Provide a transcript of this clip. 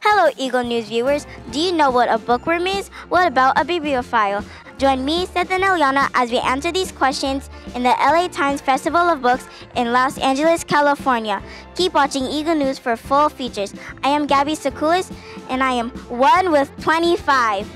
Hello, Eagle News viewers. Do you know what a bookworm is? What about a bibliophile? Join me, Seth and Eliana, as we answer these questions in the LA Times Festival of Books in Los Angeles, California. Keep watching Eagle News for full features. I am Gabby Sakulis, and I am one with 25.